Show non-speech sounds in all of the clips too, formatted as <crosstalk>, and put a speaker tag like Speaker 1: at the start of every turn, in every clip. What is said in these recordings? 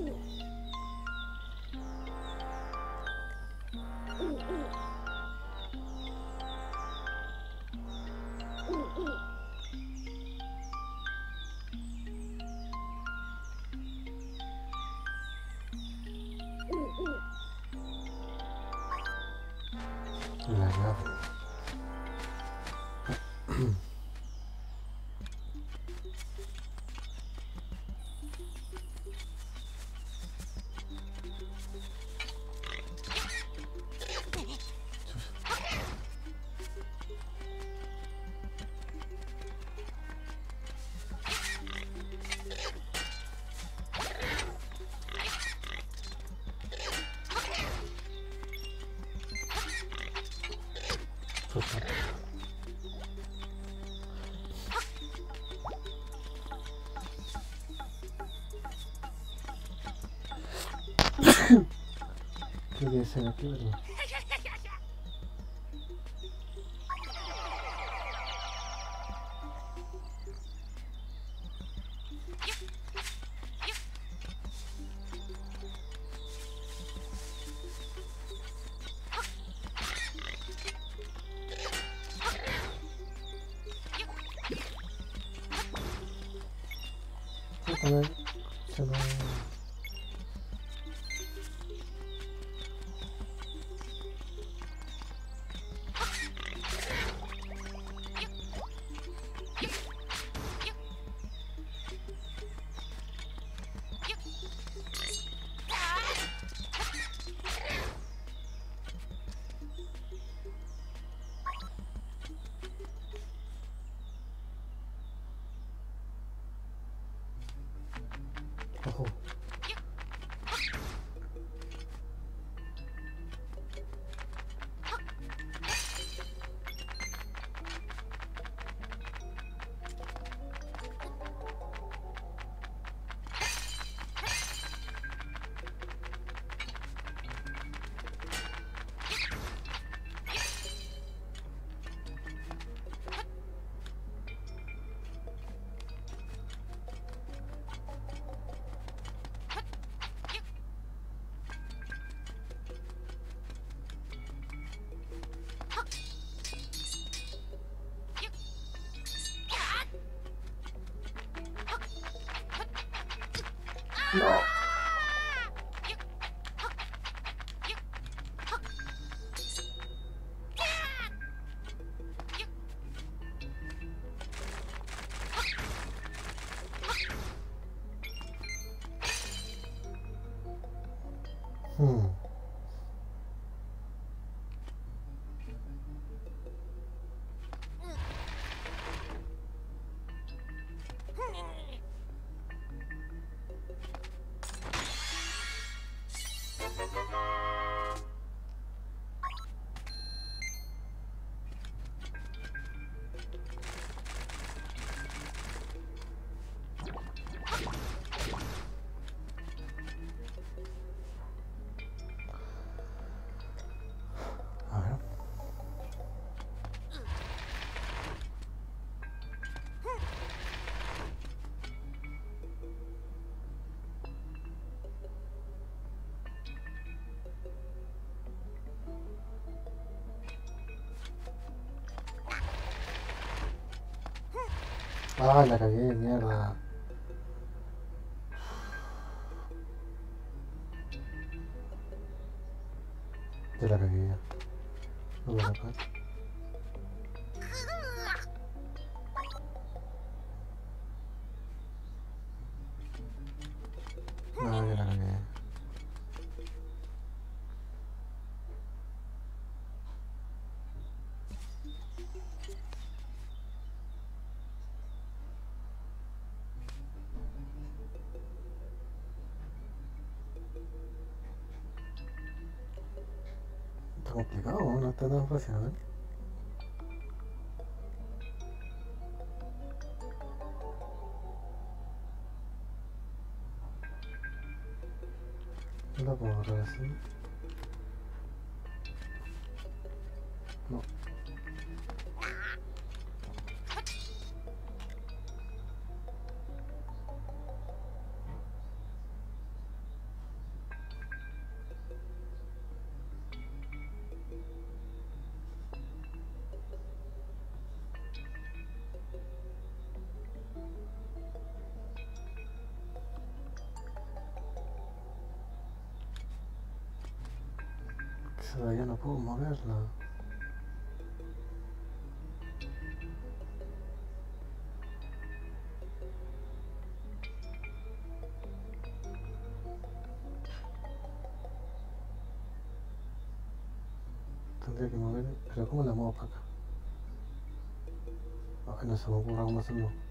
Speaker 1: Ooh. ¿Qué debe ser aquí, No. Ah, la cagué, mierda. No está tan fácil, ¿eh? No la puedo agarrar así. No. De allá no puedo moverla. Tendría que mover, pero ¿cómo la muevo para acá? Ay, no se me ocurre cómo hacerlo.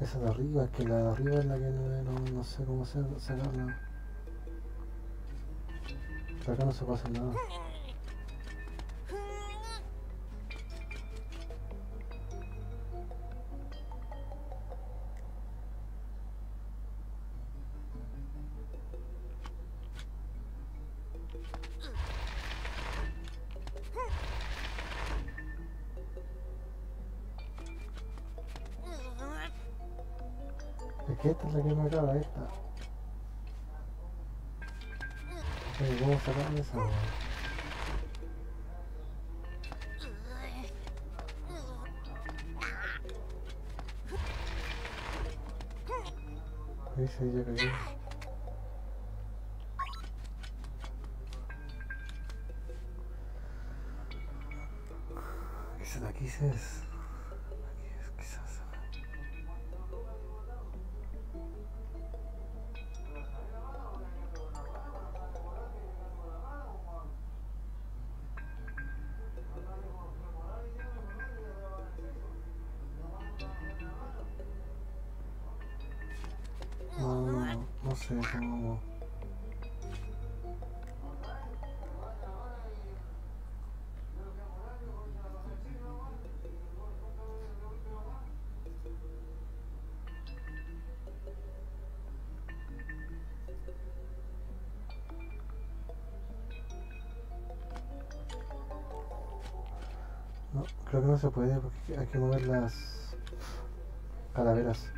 Speaker 1: Esa de arriba, es que la de arriba es la que no, no- sé cómo sacarla. Pero acá no se hacer nada. ¿Cómo sacar No, creo que no se puede porque hay que mover las calaveras.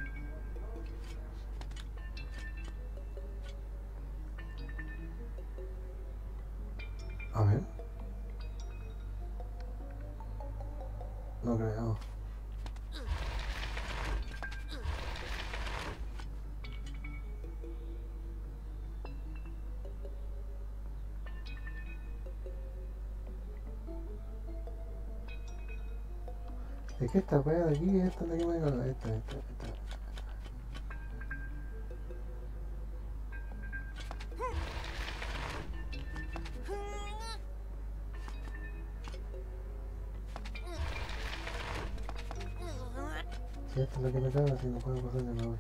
Speaker 1: Es que esta wea de aquí, esta es la que me esta, esta, esta. Si esta es la que me caga, si no puedo pasar de nuevo.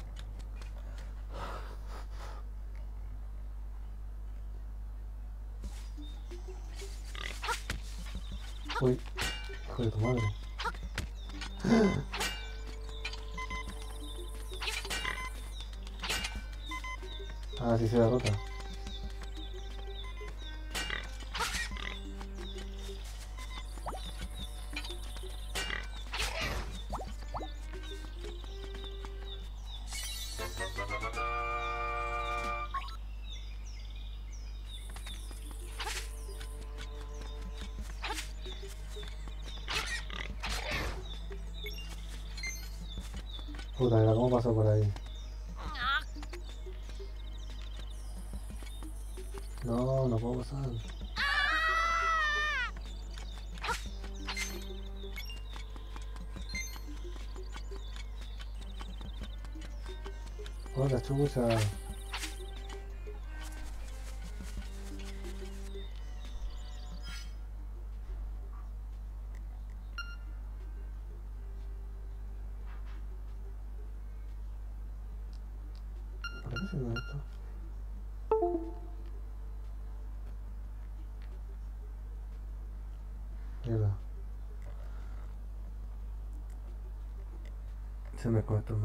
Speaker 1: Uy, hijo de tu madre. Ah, sí se derrota. Puta, ¿ahora ¿cómo pasó por ahí? No, no puedo pasar. Oh, la chucha. Se me cortó el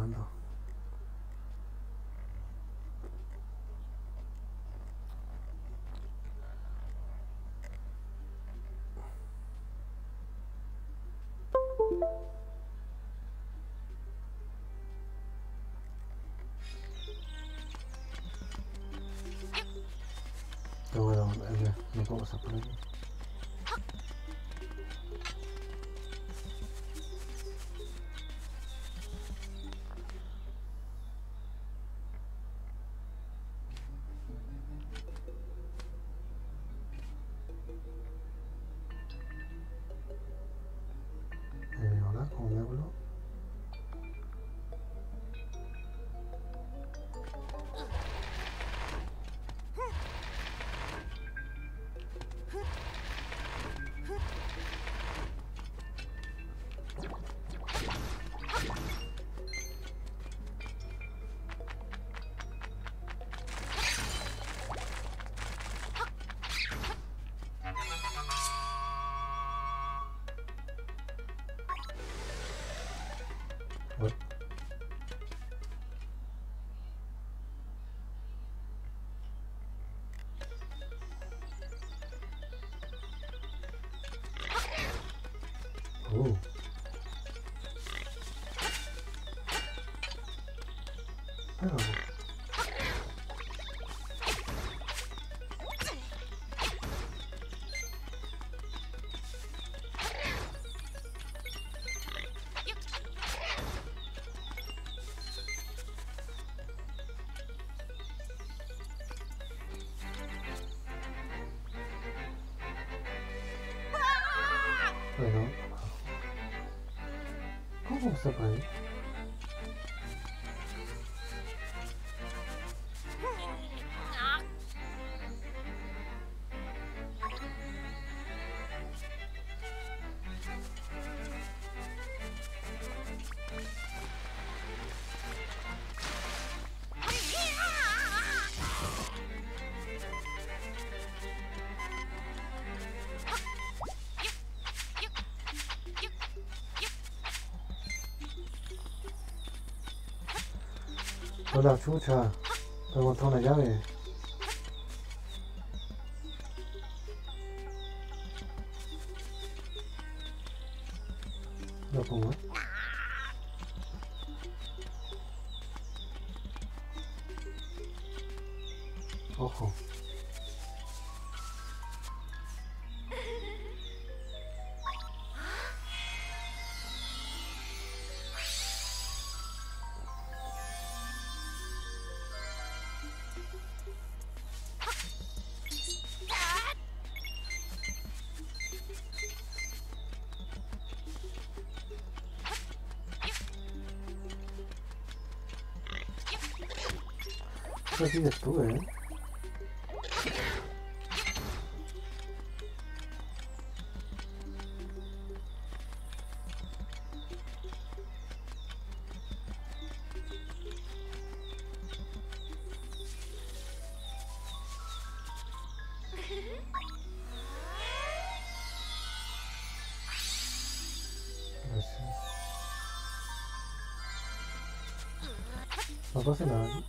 Speaker 1: ¿cómo está por ahí? Hola, chucha. Me encontré una llave. Lo pongo, ¿eh? Ojo. Aquí sigues tú, ¿eh? Gracias. No pasa nada. ¿Cómo te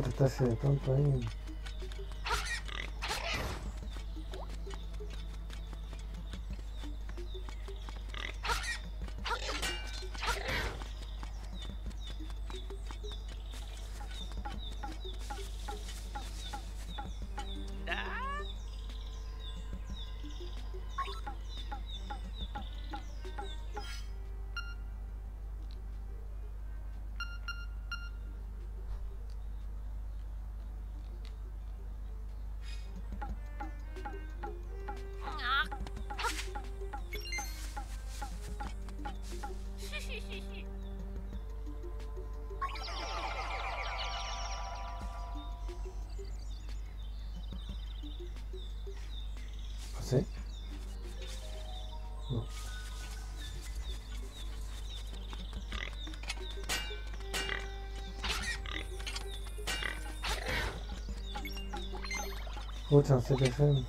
Speaker 1: estás ese tonto ahí? Pucha, no sé qué hacer.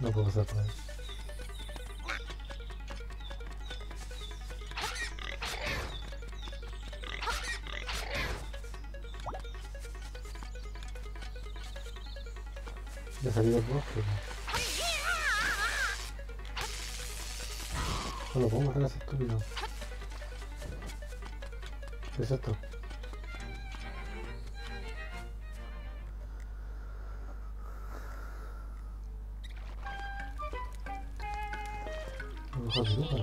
Speaker 1: No puedo pasar por ahí. Ya salí del bosque. No lo puedo matar a ese estúpido. ¿Qué es esto? Mejor.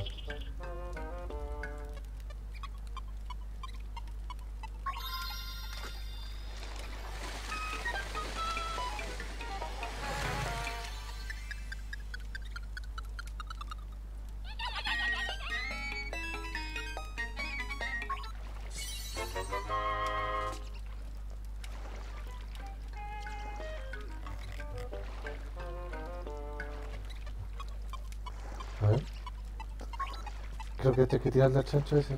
Speaker 1: Que hay que tirarle al chancho ese.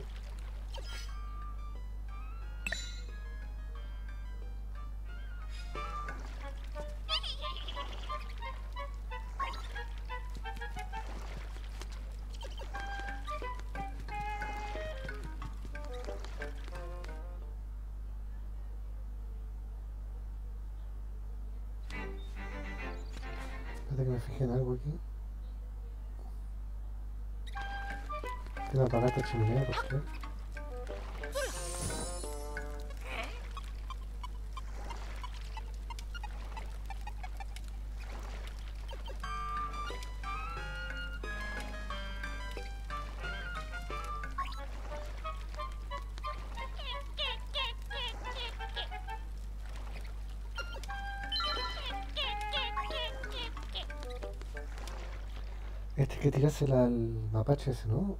Speaker 1: Espérate que me fijé en algo aquí. Esta chimenea, ¿por qué? Este que tirársela al mapache ese. No,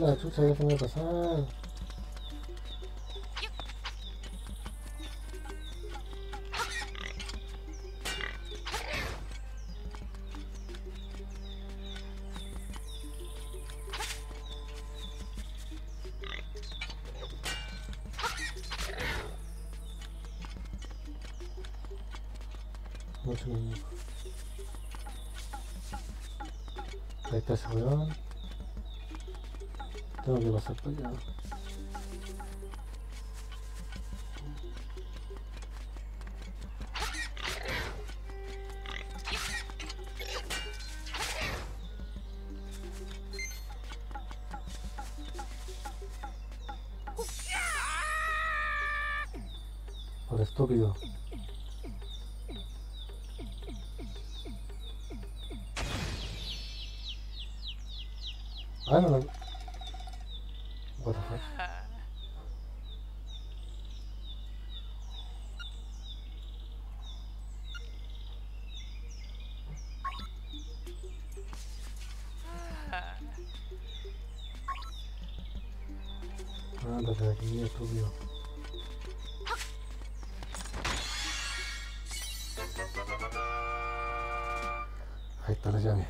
Speaker 1: Hola, chucha, ya se me va a pasar. Mucho minuto. Ahí está ese weón. Tengo que pasar por Ahí está la llave.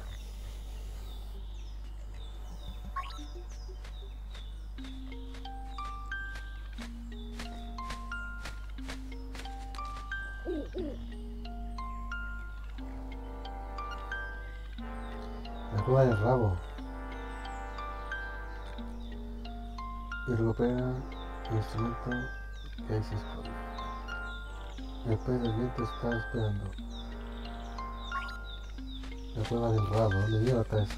Speaker 1: La cueva del rabo. Y recupera instrumento que ahí se esconde. Después del viento está esperando. La cueva del rabo, ¿dónde lleva hasta eso?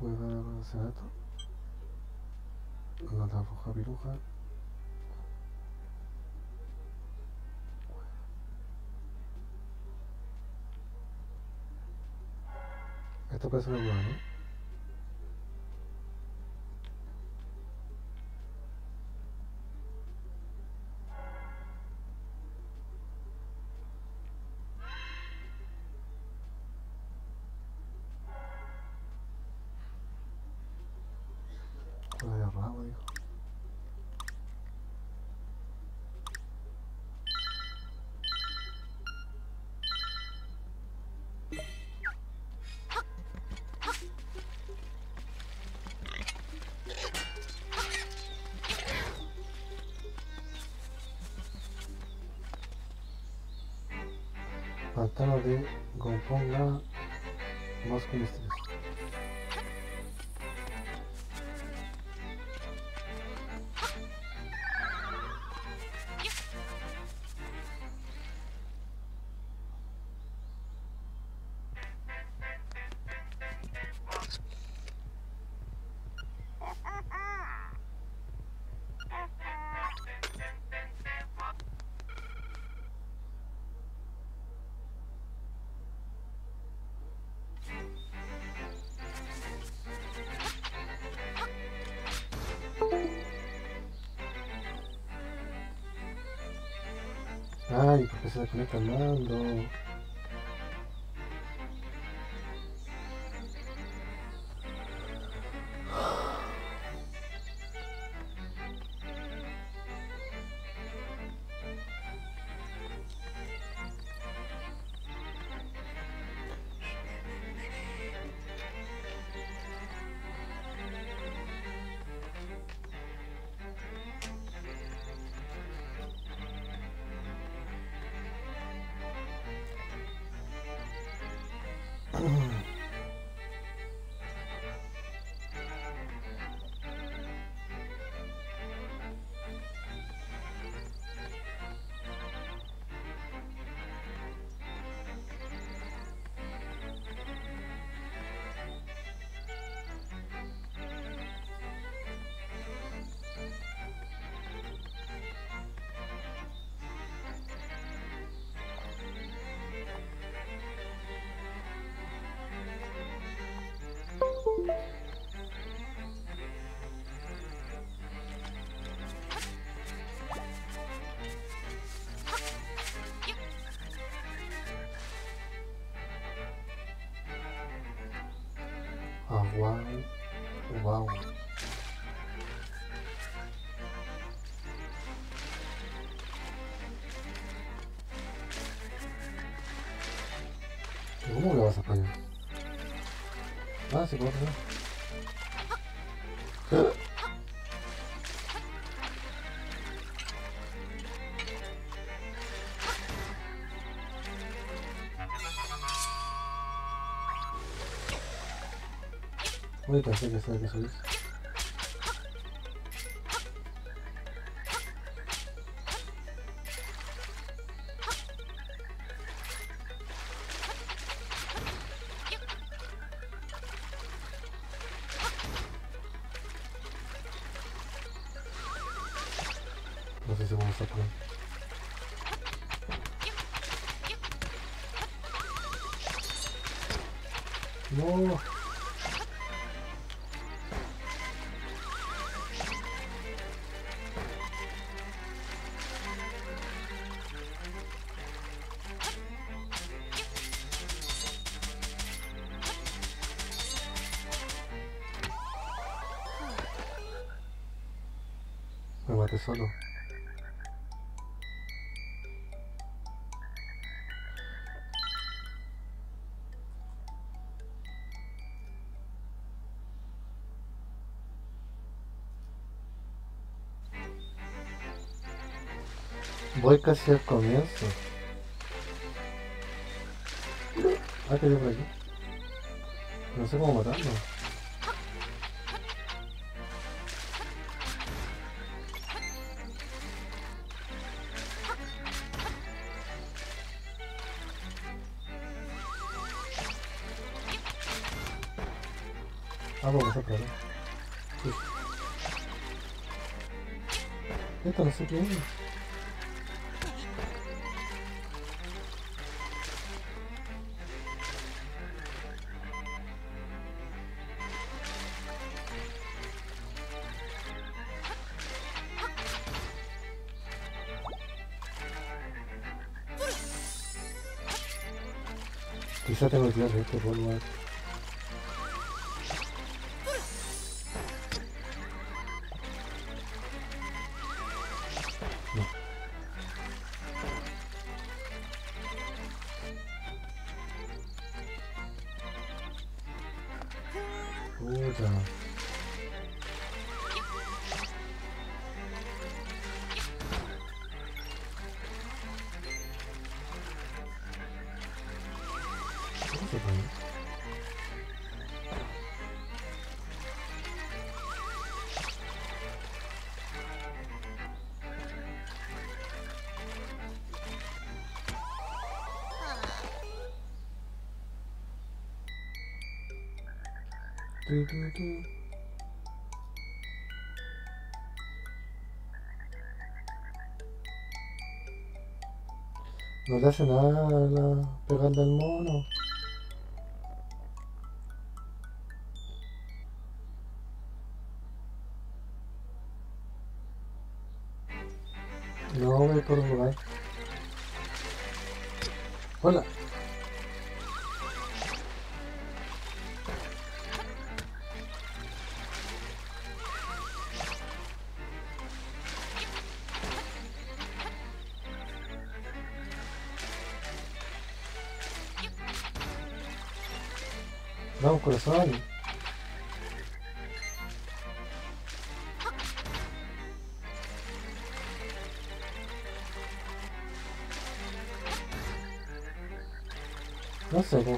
Speaker 1: Cueva de Gonzalato. No la foja piruja. Esto parece una cueva, ¿no? Cueva Pantano de Gomponga, más misterioso. Ay, ¿por qué se desconecta el mando? Ah, wow. Wow. ¿Cómo le vas a fallar? Ah, sí, puedo pasar. Uy, pensé que sabía solo. Voy casi al comienzo. Ah, que por aquí. No sé cómo matarlo. Tengo que No le hace nada la pegando al mono.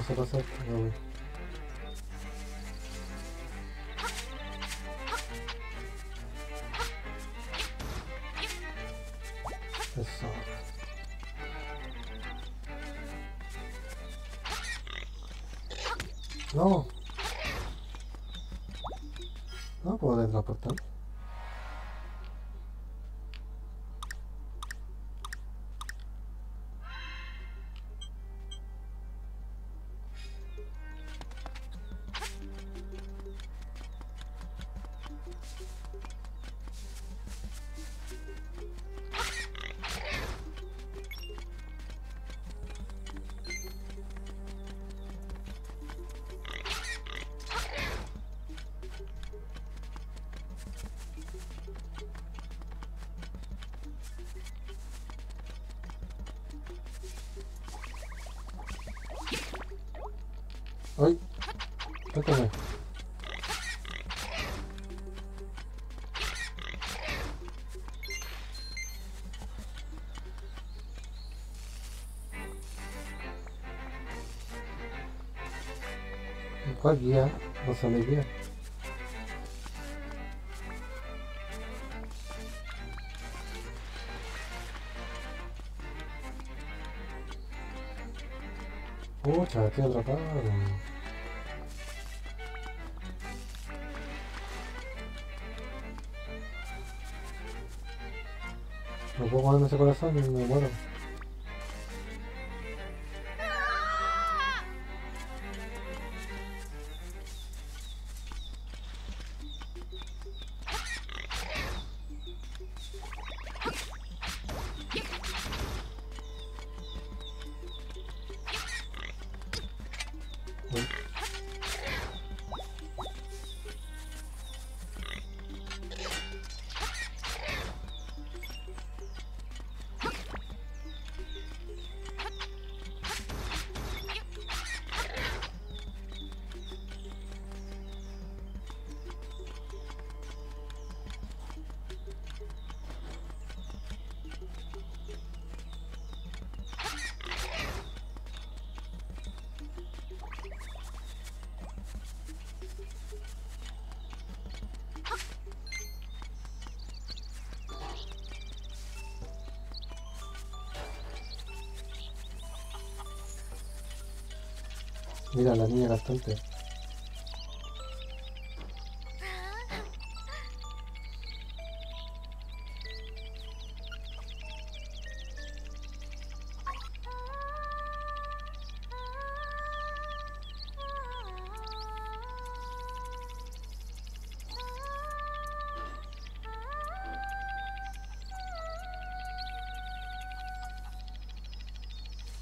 Speaker 1: No sé cómo se pasa esto, pero bueno. Eso. No. No. ¿Cuál guía? No sale guía. Pucha, estoy atrapado. No puedo moverme ese corazón y me muero. Mira, la niña gastante.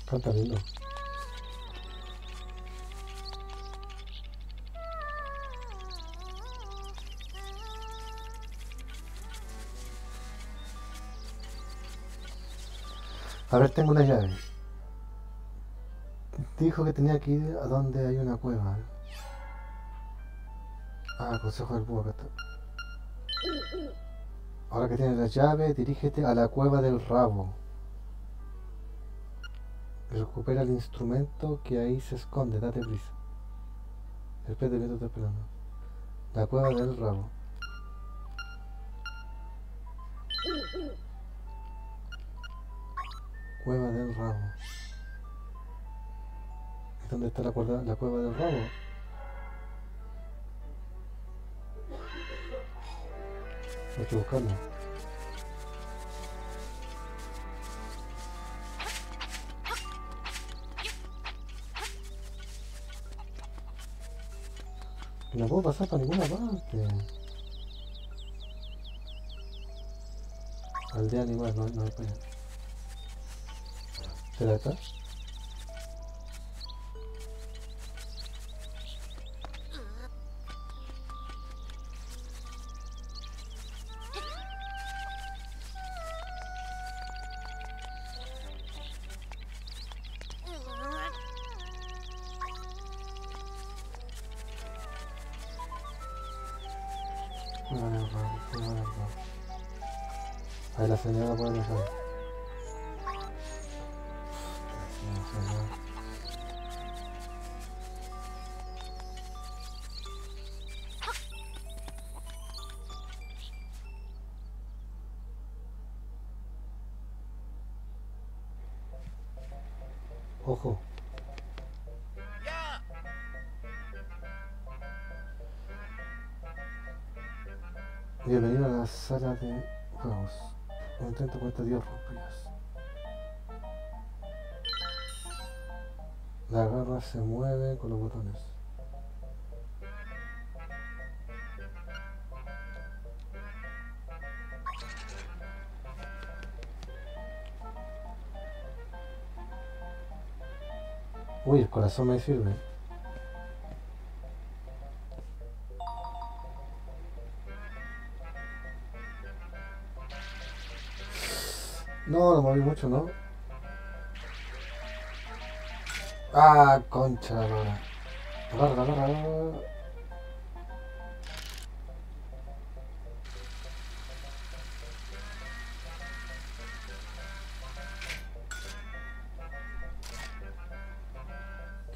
Speaker 1: Canta lindo. A ver, tengo una llave. Dijo que tenía que ir a donde hay una cueva. Ah, consejo del búho, acá está. Ahora que tienes la llave, dirígete a la cueva del rabo. Recupera el instrumento que ahí se esconde, date prisa. Pez de está esperando. La cueva del rabo. Cueva del rabo. ¿Y dónde está la, cuerda- la cueva del rabo? Hay que buscarla. No puedo pasar para ninguna parte. Aldea animal, no, no hay para allá. ¿Será acá? Ojo. Bienvenido a la sala de juegos. Un intento cuesta 10 rupias. La garra se mueve con los botones. Corazón me sirve. No, no moví mucho, ¿no? Ah, concha la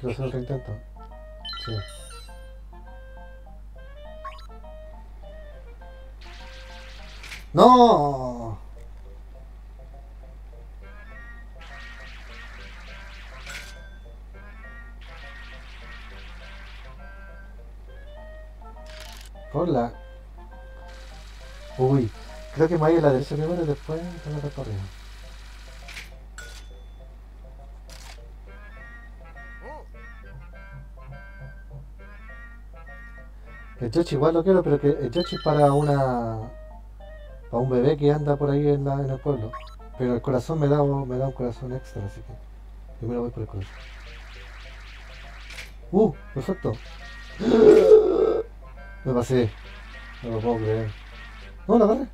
Speaker 1: Quiero hacer otro intento. Sí. ¡No! Hola. Uy, creo que me voy a la primero y después tengo que correr. El Yoshi igual lo quiero, pero que el Yoshi para una. para un bebé que anda por ahí en el pueblo. Pero el corazón me da, me da un corazón extra, así que. Primero voy por el corazón. ¡Uh! Perfecto. <gasps> Me pasé. No lo puedo creer. No, la agarré.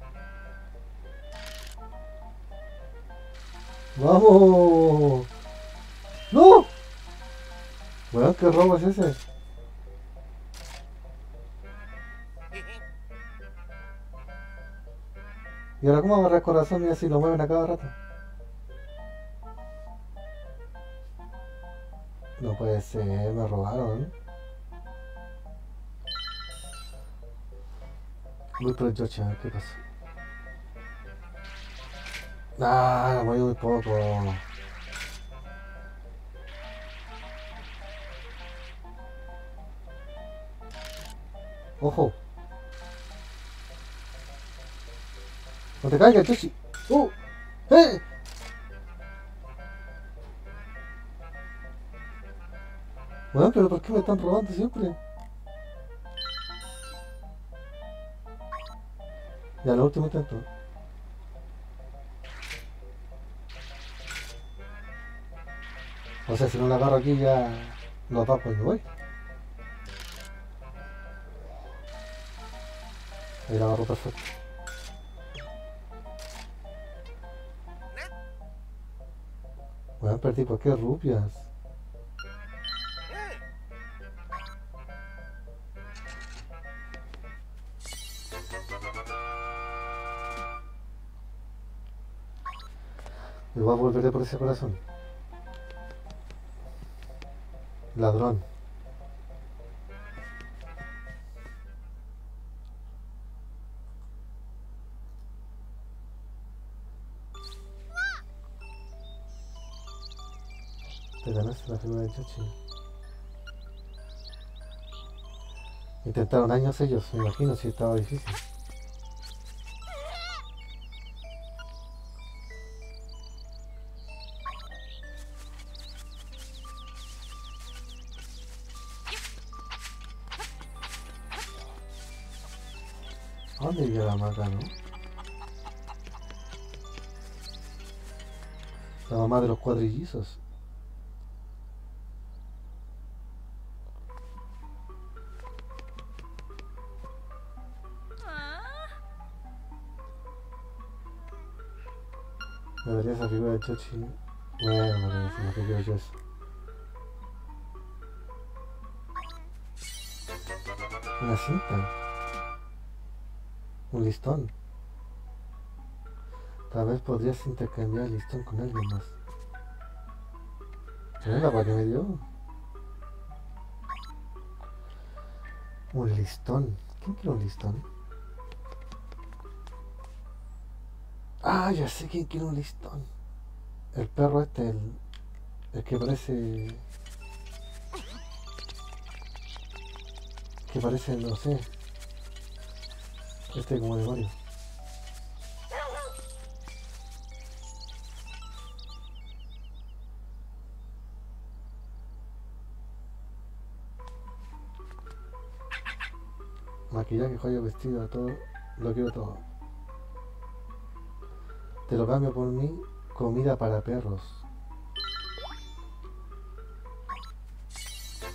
Speaker 1: ¡Vamos! ¡No! Bueno, ¿qué robo es ese? ¿Y ahora cómo agarrar el corazón y si lo mueven a cada rato? No puede ser, me robaron. Voy por el George, a ver qué pasa. Ah, la moví muy poco. Ojo. No te caigas, Chochi. ¡Uh! ¡Eh! Bueno, pero ¿por qué me están robando siempre? Ya, lo último intento. O sea, si no la agarro aquí ya nos va cuando voy. Ahí la agarro perfecto. Bueno, perdí, ¿por qué rupias? Igual volveré por ese corazón. Ladrón. La figura de Chochi. Intentaron años ellos, me imagino si estaba difícil. ¿A dónde iría la maca, no? La mamá de los cuadrillizos. Daría esa figura de Chochi. Bueno, bueno, no que quiero yo eso. Una cinta. Un listón. Tal vez podrías intercambiar el listón con alguien más. Mira, ¿para qué me dio? Un listón. ¿Quién quiere un listón? Ah, ya sé quién quiere un listón. El perro este, el, el que parece... Que parece, no sé. Este como demonio. Maquillaje, joya, vestido, todo. Lo quiero todo. Te lo cambio por mí. Comida para perros.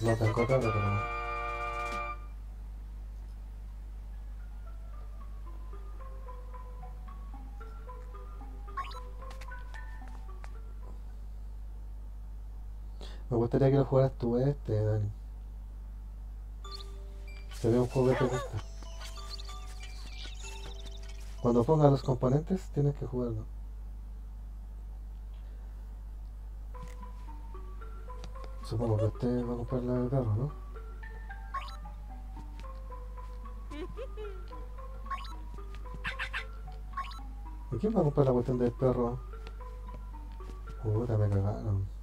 Speaker 1: No tengo claro, pero... Me gustaría que lo jugaras tú este, Dani. Se ve un juego que te gusta. Cuando pongas los componentes tienes que jugarlo. Supongo que usted va a comprar la de carro, ¿no? ¿Y quién va a comprar la cuestión del perro? Puta, me cagaron.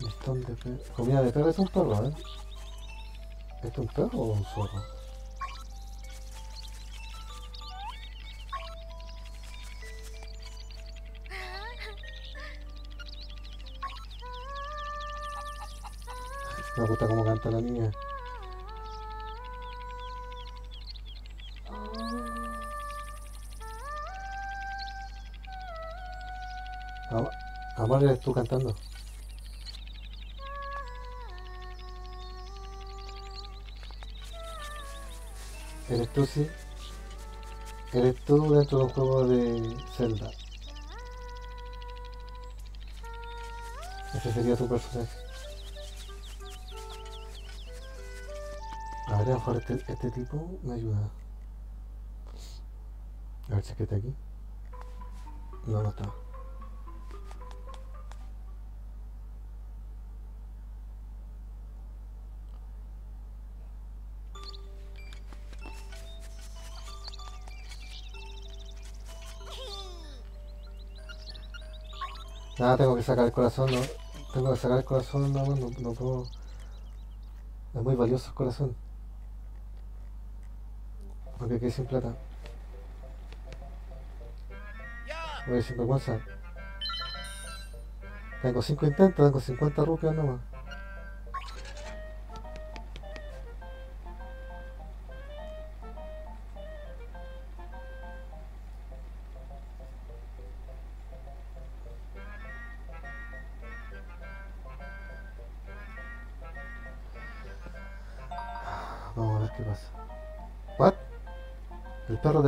Speaker 1: Listón de perro. Comida de perro es un perro, ¿eh? ¿Es un perro o un zorro? Me gusta cómo canta la niña. Am- Amor, eres tú cantando. Sí. Eres tú dentro de un juego de Zelda. Ese sería tu personaje. A ver, a lo mejor este, este tipo me ayuda. A ver si es que está aquí. No, no está. Nada, tengo que sacar el corazón, no. Tengo que sacar el corazón, no, no, no puedo. Es muy valioso el corazón. Porque quedé sin plata. Voy a sin vergüenza. Tengo 5 intentos, tengo 50 rupias nomás.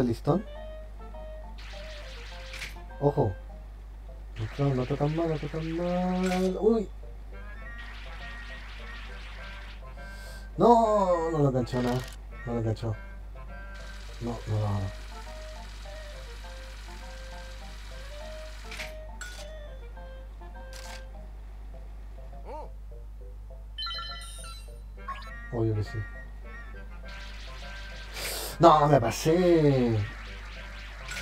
Speaker 1: ¿El perro del listón? Ojo. No, no tan mal, no tan mal. ¡Uy! No, no lo enganchó nada. No lo enganchó. No, no, no. no. Obvio que sí. No, me pasé.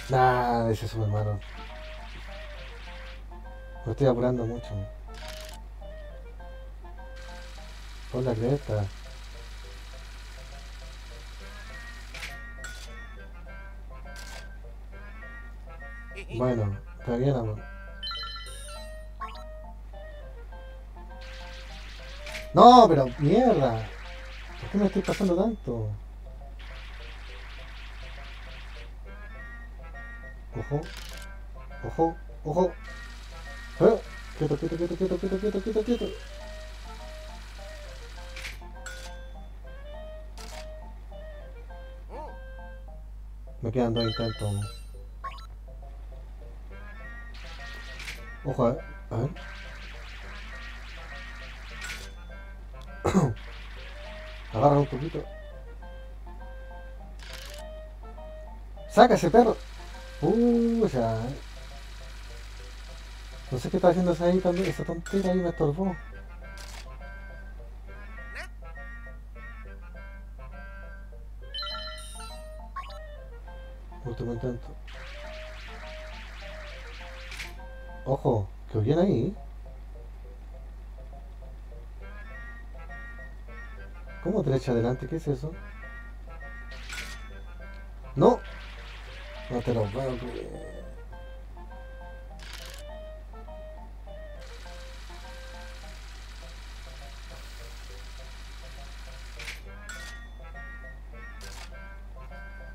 Speaker 1: Nah, ese hermano. Me estoy apurando mucho. Por la cresta. Bueno, está bien, amor. No, pero mierda. ¿Por qué me estoy pasando tanto? Ojo. Ojo. Ojo. Eh, Quieto, quieto, quieto, quieto, quieto, quieto, quieto, quieto. Me quedan dos intentos. Ojo, eh. A ver. <coughs> Agarra un poquito. ¡Saca ese perro! Uh, ya. No sé qué está haciendo esa ahí también. Esa tontera ahí me estorbó. Último intento. Ojo, que bien ahí. ¿Cómo derecha adelante? ¿Qué es eso? ¡No! No te lo puedo creer.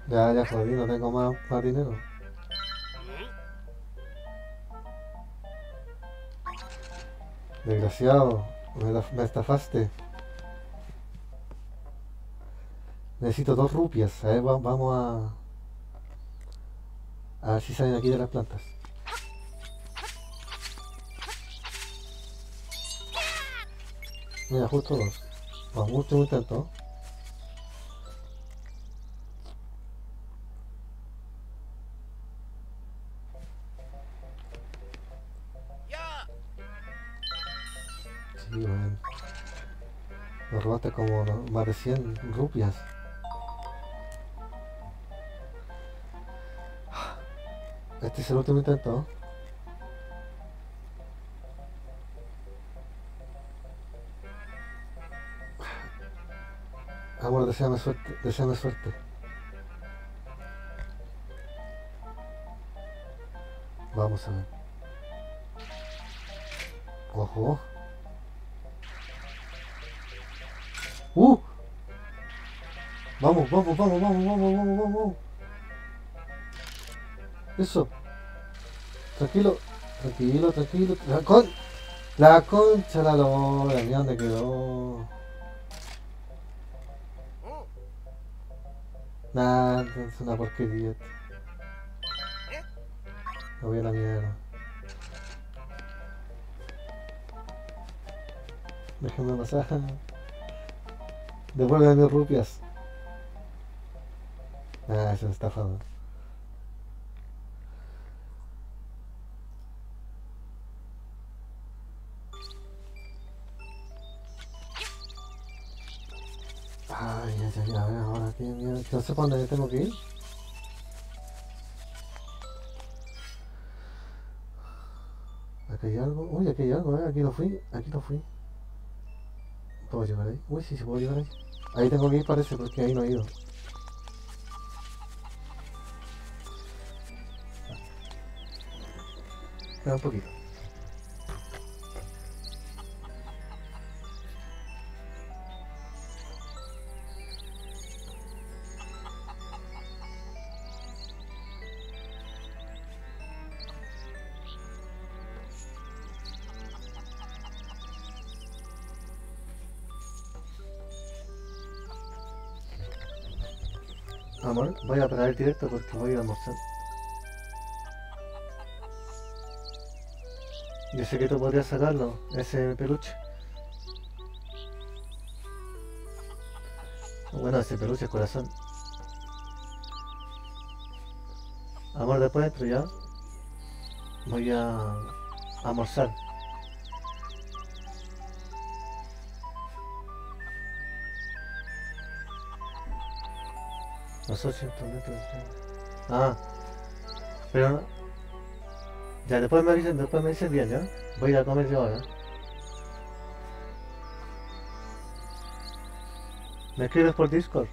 Speaker 1: Ya, ya jodí, no tengo más, más dinero. Desgraciado, me, me estafaste. Necesito dos rupias. A ver, va- vamos a... A ver si salen aquí de las plantas. Mira, justo dos. Vamos, último intento. Sí, bueno. Me robaste como más de 100 rupias. Este es el último intento. Amor, deseame suerte, deseame suerte. Vamos a ver. Ojo. ¡Uh! Vamos, vamos, vamos, vamos, vamos, vamos, vamos. Eso. Tranquilo, tranquilo, tranquilo. La, con... la concha, la lora, mira dónde quedó. Nah, es una porquería. Me voy a la mierda. Déjenme pasar. Devuelve mis rupias. Ah, es un estafador. Sé cuándo tengo que ir. Acá hay algo. Uy, aquí hay algo, ¿eh? Aquí no fui. Aquí no fui. ¿Puedo llegar ahí? Uy, sí, sí puedo llegar ahí. Ahí tengo que ir, parece, porque ahí no he ido. Espera un poquito. Voy a parar el directo porque voy a almorzar. Yo sé que tú podrías sacarlo, ese peluche. Bueno, ese peluche es corazón. Amor, después entro ya. Voy a almorzar. Los 800 metros. Ah, pero no. Ya, después me dicen, después me dicen bien, ¿ya? Voy a ir a comer yo ahora. ¿Me escribes por Discord?